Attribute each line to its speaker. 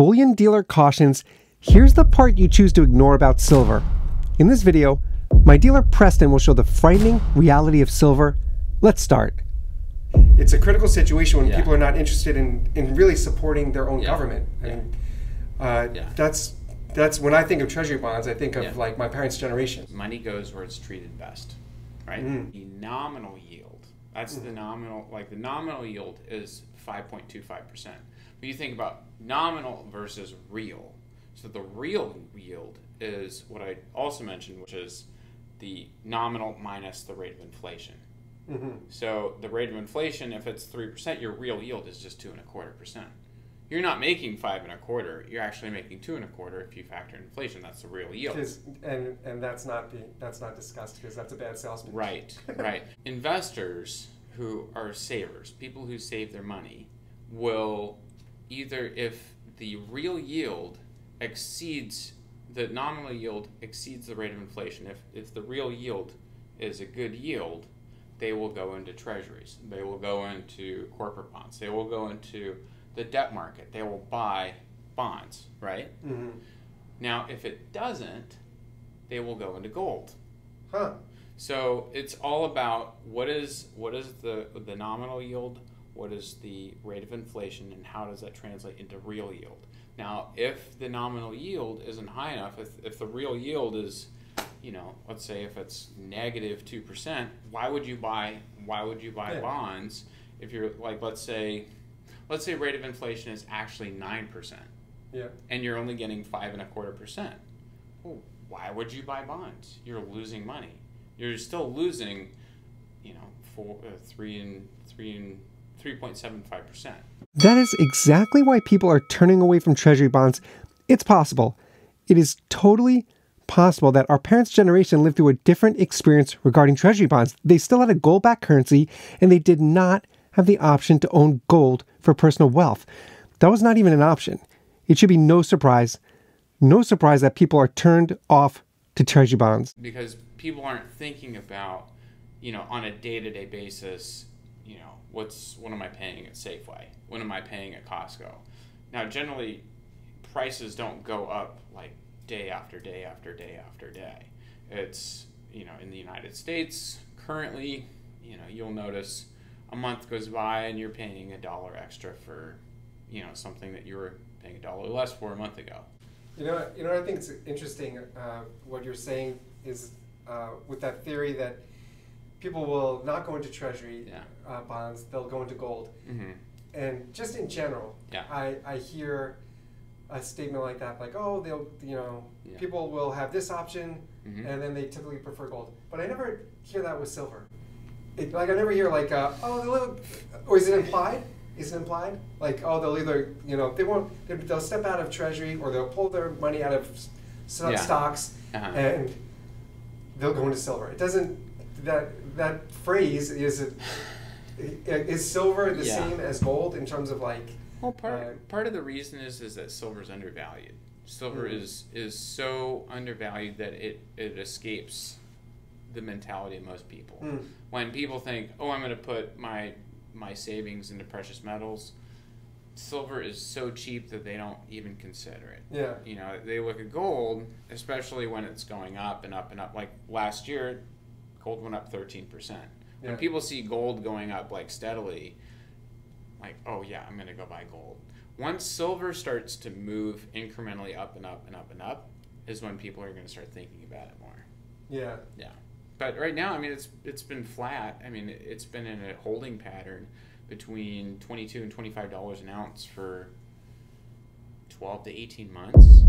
Speaker 1: bullion dealer cautions here's the part you choose to ignore about silver. In this video, my dealer Preston will show the frightening reality of silver. Let's start. It's a critical situation when
Speaker 2: Yeah.
Speaker 1: people are not interested in, in really supporting their own
Speaker 2: Yeah.
Speaker 1: government. I
Speaker 2: Yeah.
Speaker 1: mean, uh,
Speaker 2: Yeah.
Speaker 1: that's that's when I think of treasury bonds. I think of
Speaker 2: Yeah.
Speaker 1: like my parents' generation.
Speaker 2: money goes where it's treated best, right?
Speaker 1: Mm.
Speaker 2: The nominal yield, that's the nominal, like the nominal yield is 5.25%. But you think about nominal versus real. So the real yield is what I also mentioned, which is the nominal minus the rate of inflation.
Speaker 1: hmm
Speaker 2: So the rate of inflation, if it's 3%, your real yield is just two and a quarter percent. You're not making five and a quarter. You're actually making two and a quarter if you factor in inflation. That's the real yield.
Speaker 1: and and that's not being that's not discussed because that's a bad salesman.
Speaker 2: Right, right. Investors who are savers, people who save their money, will either, if the real yield exceeds the nominal yield exceeds the rate of inflation, if, if the real yield is a good yield, they will go into treasuries. They will go into corporate bonds. They will go into the debt market. They will buy bonds, right?
Speaker 1: hmm
Speaker 2: Now, if it doesn't, they will go into gold.
Speaker 1: Huh.
Speaker 2: So it's all about what is what is the the nominal yield, what is the rate of inflation, and how does that translate into real yield. Now, if the nominal yield isn't high enough, if, if the real yield is, you know, let's say if it's negative negative two percent, why would you buy why would you buy
Speaker 1: Yeah.
Speaker 2: bonds if you're like let's say let's say rate of inflation is actually nine percent
Speaker 1: Yeah.
Speaker 2: and you're only getting five and a quarter percent. Well, why would you buy bonds? You're losing money. You're still losing, you know, four, uh, three and three and three point seven five percent.
Speaker 1: That is exactly why people are turning away from treasury bonds. It's possible. It is totally possible that our parents' generation lived through a different experience regarding treasury bonds. They still had a gold backed currency and they did not have the option to own gold for personal wealth. That was not even an option. It should be no surprise, no surprise that people are turned off to treasury bonds.
Speaker 2: because people aren't thinking about, you know, on a day to day basis, you know, what's what am I paying at Safeway? What am I paying at Costco? Now, generally, prices don't go up like day after day after day after day. It's you know, in the United States currently, you know, you'll notice a month goes by and you're paying a dollar extra for, you know, something that you were paying a dollar less for a month ago.
Speaker 1: You know, you know, I think it's interesting uh, what you're saying is uh, with that theory that people will not go into treasury
Speaker 2: Yeah.
Speaker 1: uh, bonds; they'll go into gold.
Speaker 2: Mm-hmm.
Speaker 1: And just in general,
Speaker 2: Yeah.
Speaker 1: I, I hear a statement like that, like, "Oh, they'll, you know,
Speaker 2: Yeah.
Speaker 1: people will have this option,
Speaker 2: Mhm.
Speaker 1: and then they typically prefer gold." But I never hear that with silver. It, like I never hear like, uh, "Oh, they'll," or is it implied? Is it implied? Like, oh, they'll either, you know, they won't, they- they'll step out of treasury or they'll pull their money out of
Speaker 2: Yeah.
Speaker 1: stocks
Speaker 2: Uh-huh.
Speaker 1: and they'll go into silver. It doesn't. That that phrase is it. Is silver the
Speaker 2: Yeah.
Speaker 1: same as gold in terms of like?
Speaker 2: Well, part
Speaker 1: uh,
Speaker 2: part of the reason is is that silver is undervalued. Silver
Speaker 1: Mhm.
Speaker 2: is is so undervalued that it it escapes the mentality of most people.
Speaker 1: Mm.
Speaker 2: When people think, "Oh, I'm going to put my my savings into precious metals," silver is so cheap that they don't even consider it.
Speaker 1: Yeah.
Speaker 2: You know, they look at gold, especially when it's going up and up and up. Like last year, gold went up 13%.
Speaker 1: Yeah.
Speaker 2: When people see gold going up like steadily, like, oh yeah, I'm going to go buy gold. Once silver starts to move incrementally up and up and up and up, is when people are going to start thinking about it more.
Speaker 1: Yeah.
Speaker 2: Yeah. But right now, I mean, it's it's been flat. I mean, it- it's been in a holding pattern between twenty two and twenty five dollars an ounce for twelve to eighteen months.